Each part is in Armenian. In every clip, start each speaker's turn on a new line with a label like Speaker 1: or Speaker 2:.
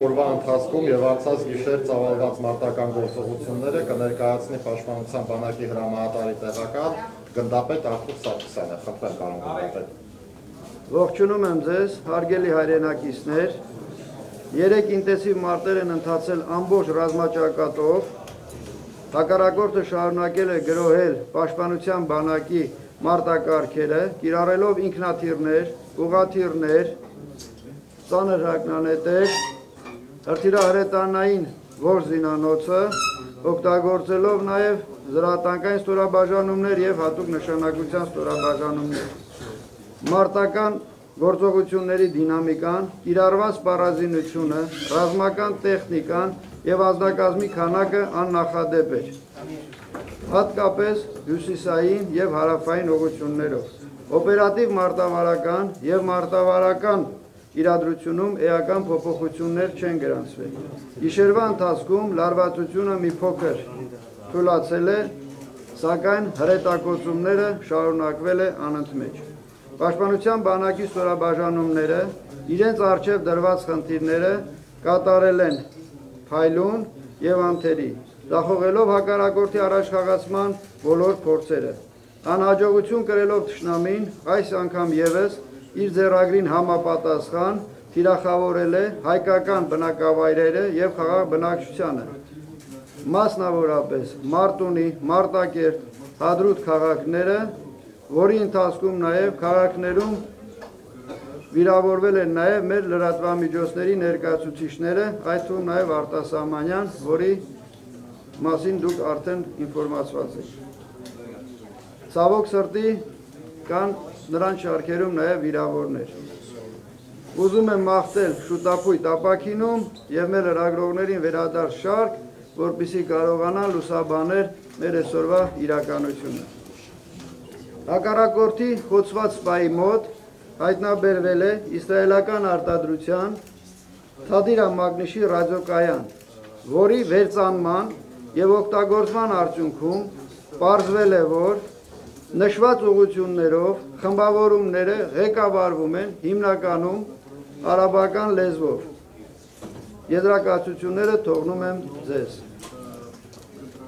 Speaker 1: Օրվա ընթացքում եւ արցած գիշեր ծավալված մարտական գործողությունները կներկայացնի Պաշտպանության բանակի հրամանատարի տեղակալ գնդապետ Արթուր Սարգսյանը։ Խնդրեմ պարոն գնդապետ։
Speaker 2: Ողջունում եմ ձեզ, հարգելի հայրենակիցներ։ Երեք ինտենսիվ մարտեր են ընթացել ամբողջ ռազմաճակատով։ Հակառակորդը շարունակել է գրոհել Պաշտպանության բանակի մարտակարգերը, կիրառելով ինքնաթիռներ, ուղաթիռներ, ծանր հակնանետեր, հրթիռահրետանային ողջ զինանոցը, օգտագործելով նաև զրատանկային ստորաբաժանումներ եւ հատուկ նշանակության ստորաբաժանումներ։ Մարտական գործողությունների դինամիկան, կիրառված սպառազինությունը, ռազմական տեխնիկան եւ ազնագազմի քանակը աննախադեպ էր։ Հատկապես հյուսիսային եւ հարավային ուղություններով։ Օպերատիվ մարտավարական եւ մարտավարական իրադրությունում էական փոփոխություններ չեն գրանցվել։ Գիշերվա ընթացքում լարվածությունը մի փոքր թույլացել է, սակայն հրետակոծումները շարունակվել է անընդմեջ։ Պաշտպանության բանակի ստորաբաժանումները իրենց արժև դրված խնդիրները կատարել են փայլուն եւ անթերի, դախողելով հակարակորթի առաջխաղացման բոլոր փորձերը։ Անհաջողություն կրելով ճշնամին այս անգամ եւս իր ձեռագրին համապատասխան թիրախավորել է հայկական բնակավայրերը եւ խաղաղ բնակչությանը։ Մասնավորապես Մարտունի, Մարտակերտ, Հադրուտ քաղաքները, որի ընթացքում նաեւ քաղաքներում վիրավորվել են նաև մեր լրատվամիջոցների ներկայացուցիչները, այդ թվում նաև Արտասամանյան, որի մասին դուք արդեն ինֆորմացված եք։ Ցավոք սրտի կան նրան շարքերում նաև վիրավորներ։ Ուզում եմ մաղթել շուտապույտ ապակինում եւ մեր լրագրողներին վերադարձ շարք, որպիսի կարողանան լուսաբանել մեր այսօրվա իրականությունը։ Հակառակորդի խոցված սպայի մոտ հայտնաբերվել է իսրայելական արտադրության Թադիրա Մագնիշի ռադիոկայան, որի վերցանման եւ օգտագործման արդյունքում ողջվել է, որ նշված ուղություններով խմբավորումները ղեկավարվում են հիմնականում արաբական լեզվով։ Եզրակացությունները թողնում եմ ձեզ։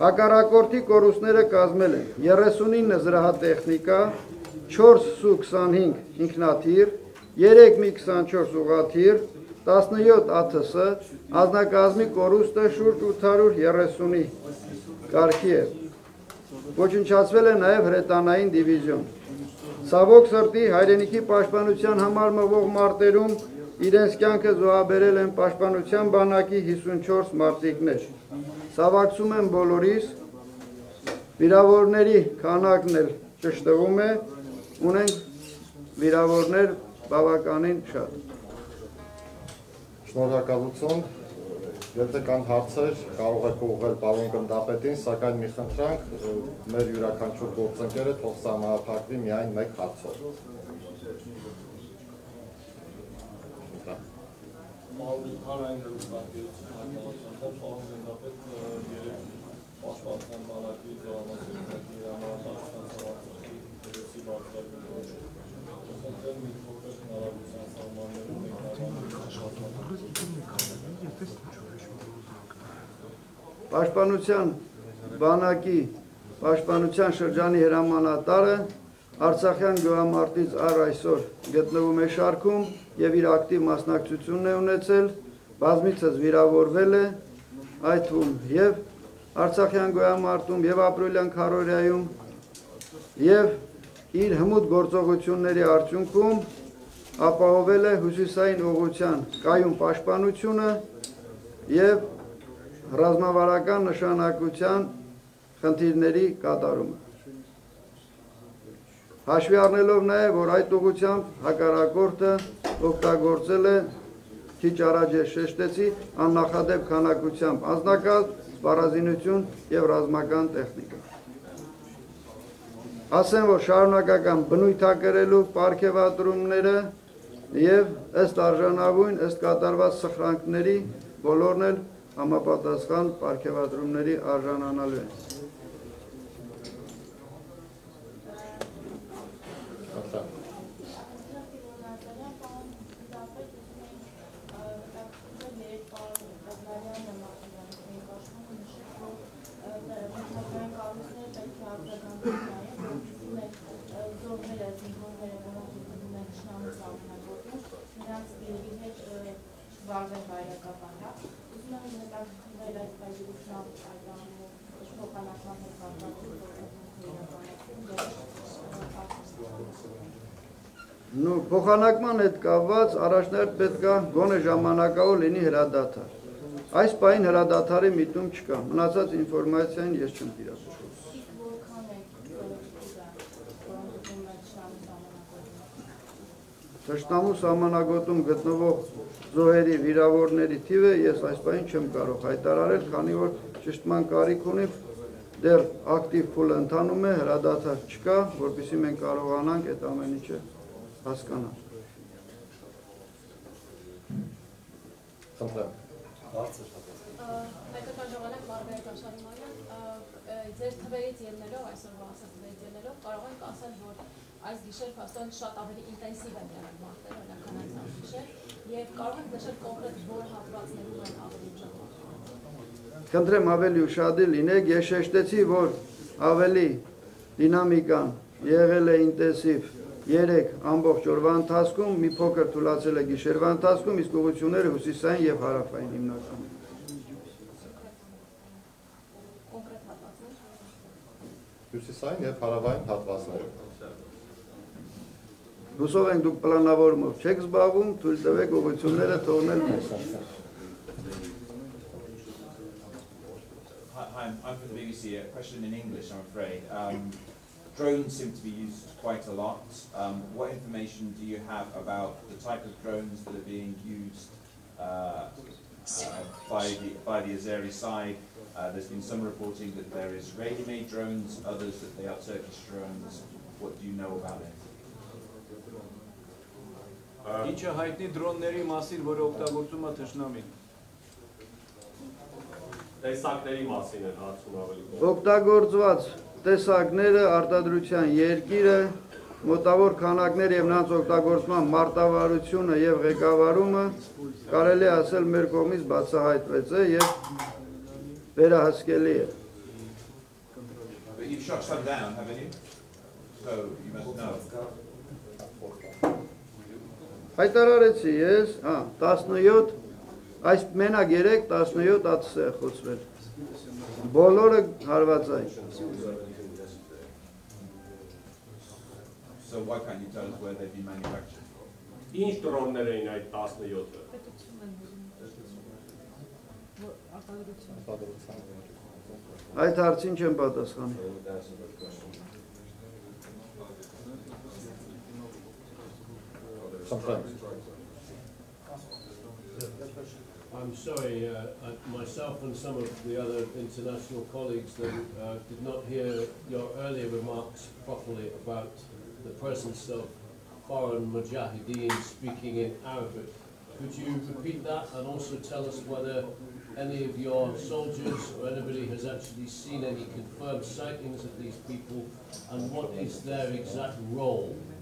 Speaker 2: Հակառակորդի կորուստները կազմել են 39 զրահատեխնիկա, 4 սու 25 ինքնաթիր, 3 մի 24 ուղաթիր, 17 ԱԹՍ, ազնակազմի կորուստը շուրջ 830-ի կարգի է։ Ոչնչացվել է նաև հրետանային դիվիզիոն։ Սավոք սրտի հայրենիքի պաշտպանության համար մղող մարտերում իրենց կյանքը զոհաբերել են պաշտպանության բանակի 54 մարտիկներ։ Սավակցում եմ բոլորիս, վիրավորների քանակն էլ ճշտվում է, ունենք վիրավորներ բավականին շատ։
Speaker 1: Շնորհակալություն։ Եթե կան հարցեր, կարող եք ուղղել պարոն գնդապետին, սակայն մի խնդրանք, մեր յուրաքանչյուր գործընկերը թող սահմանափակվի միայն մեկ հարցով։
Speaker 3: հանրային հայտարարությամբ պարոն գնդապետ երեք պաշտպանության բանակի զորամասերների հրամանատարության ծառայության դերեսի բարձրացումը խնդրեմ մի փոքր հնարավորության սահմաններում
Speaker 2: Պաշտպանության բանակի պաշտպանության շրջանի հրամանատարը Արցախյան գյուղամարտից առ այսօր գտնվում է շարքում եւ իր ակտիվ մասնակցությունն է ունեցել, բազմիցս վիրավորվել է, այդ թվում եւ Արցախյան գյուղամարտում եւ ապրիլյան քարորիայում եւ իր հմուտ գործողությունների արդյունքում ապահովել է հյուսիսային ուղղության կայուն պաշտպանությունը եւ ռազմավարական նշանակության խնդիրների կատարումը։ Հաշվի առնելով նաև, որ այդ ուղությամբ հակառակորդը օգտագործել է քիչ առաջ ես շեշտեցի աննախադեպ քանակությամբ անձնակալ, սպառազինություն եւ ռազմական տեխնիկա։ Ասեմ, որ շարունակական բնույթակրելու պարգևատրումները եւ ըստ արժանավույն, ըստ կատարված սխրանքների բոլորն էլ համապատասխան պարգևատրումների արժանանալու են։
Speaker 4: հայրակապանը։ Ուզում եմ հետաքրքրվել այս բաժնության արտանու փոխանակման հետ կապված
Speaker 2: նո փոխանակման հետ կապված առաջներ պետք է գոնե ժամանակավոր լինի հրադադար։ Այս պայն հրադադարի միտում չկա։ Մնացած ինֆորմացիան ես չեմ տիրապետում։ Թշնամու սահմանագոտում գտնվող զոհերի վիրավորների թիվը ես այս պայն չեմ կարող հայտարարել, քանի որ ճշտման կարիք ունի դեռ ակտիվ փուլը ընթանում է, հրադադար չկա, որովհետեւ մենք կարողանանք այդ ամեն ինչը հասկանալ։
Speaker 1: Խնդրեմ։
Speaker 5: Հայկական ժամանակ Մարգարիտ Աշարիմանյան, ձեր թվերից ելնելով, այսօրվա ասած թվերից ելնելով, կարող ենք ասել, որ այս գիշեր փաստորեն շատ ավելի ինտենսիվ են եղել մարտերը, օրինակ քանած այս գիշեր, եւ կարող ենք նշել կոնկրետ որ հատվածներում են ավելի ուժեղացել։
Speaker 2: Խնդրեմ ավելի ուշադիր լինեք, ես շեշտեցի, որ ավելի դինամիկան եղել է ինտենսիվ 3 ամբողջ օրվա ընթացքում, մի փոքր թուլացել է գիշերվա ընթացքում, իսկ ուղղությունները հյուսիսային եւ հարավային հիմնականում։
Speaker 1: Հյուսիսային եւ հարավային հատվածները։
Speaker 2: Հուսով ենք դուք պլանավորումով չեք զբաղվում, թույլ տվեք ուղղությունները թողնել մեզ։
Speaker 6: Hi, hi, I'm I'm from the BBC. A question in English, I'm afraid. Um, drones seem to be used quite a lot. Um, what information do you have about the type of drones that are being used uh, uh, by the by the Azeri side? Uh, there's been some reporting that there is ready-made drones, others that they are Turkish drones. What do you know about it?
Speaker 7: Ինչը հայտնի դրոնների մասին, որը օգտագործում է թշնամին։
Speaker 3: Տեսակների մասին են հարցում ավելի։
Speaker 2: Օգտագործված տեսակները արտադրության երկիրը մոտավոր քանակներ եւ նրանց օգտագործման մարտավարությունը եւ ղեկավարումը կարելի է ասել մեր կողմից բացահայտվեց է եւ վերահսկելի է։
Speaker 6: you've shot some down, haven't you? So you must know.
Speaker 2: Հայտարարեցի ես, հա, 17 այս մենակ 3 17 ԱԹՍ է խոցվել։ Բոլորը հարվածային։
Speaker 6: So why can't you tell us where they've been manufactured?
Speaker 3: Ինչ դրոններ էին այդ 17-ը։
Speaker 2: Այդ հարցին չեմ պատասխանի։
Speaker 8: I'm sorry, uh, I, myself and some of the other international colleagues that uh, did not hear your earlier remarks properly about the presence of foreign mujahideen speaking in Arabic. Could you repeat that and also tell us whether any of your soldiers or anybody has actually seen any confirmed sightings of these people and what is their exact role?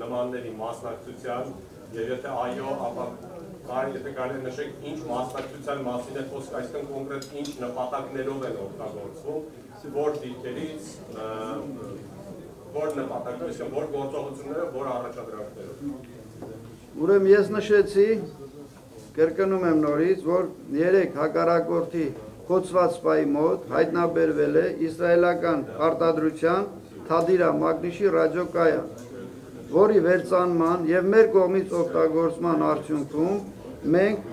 Speaker 3: նմանների մասնակցության եւ եթե այո, ապա կարելի եթե կարելի է նշեք ինչ մասնակցության մասին է խոսք, այսինքն կոնկրետ ինչ նպատակներով են օգտագործվում, որ դիրքերից, որ նպատակներով, այսինքն որ գործողություններով, որ առաջադրանքներով։
Speaker 2: Ուրեմն ես նշեցի, կրկնում եմ նորից, որ 3 հակառակորդի խոցված սպայի մոտ հայտնաբերվել է իսրայելական արտադրության Թադիրա Մագնիշի ռադիոկայան, որի վերցանման եւ մեր կողմից օգտագործման արդյունքում մենք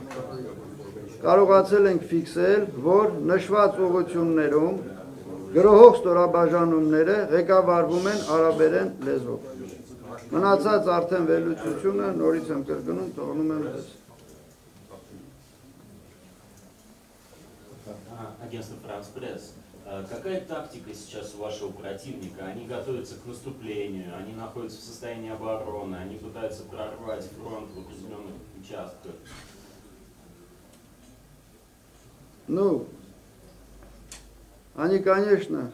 Speaker 2: կարողացել ենք ֆիքսել, որ նշված ուղություններում գրողող ստորաբաժանումները ղեկավարվում են արաբերեն լեզվով։ Մնացած արդեն վերլուծությունը նորից եմ կրկնում, թողնում եմ ձեզ։
Speaker 9: А, Агентство «Франс Пресс». А Какая тактика сейчас у вашего противника? Они готовятся к наступлению, они находятся в состоянии обороны, они пытаются прорвать фронт в определенных участках.
Speaker 2: Ну Они, конечно,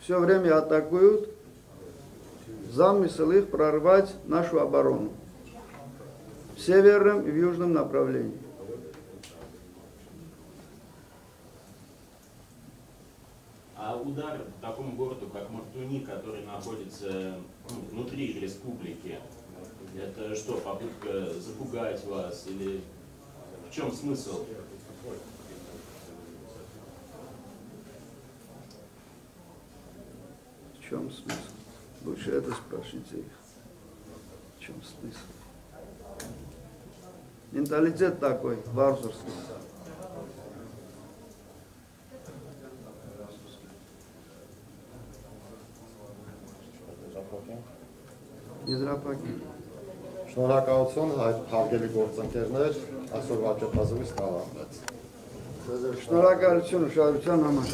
Speaker 2: все время атакуют замысел их прорвать нашу оборону в северном и в южном направлении.
Speaker 9: Удар по такому городу, как Мартуни, который находится ну, внутри республики, это что, попытка запугать вас или в чем смысл?
Speaker 2: В чем смысл? Лучше это спрашивайте их. В чем смысл? Менталитет такой, варварский. Եզրափակի։
Speaker 1: Շնորհակալություն հայ- հարգելի գործընկերներ, այսօրվա ճեպազովից նավանդեց։
Speaker 2: Շնորհակալություն ուշադրության համար։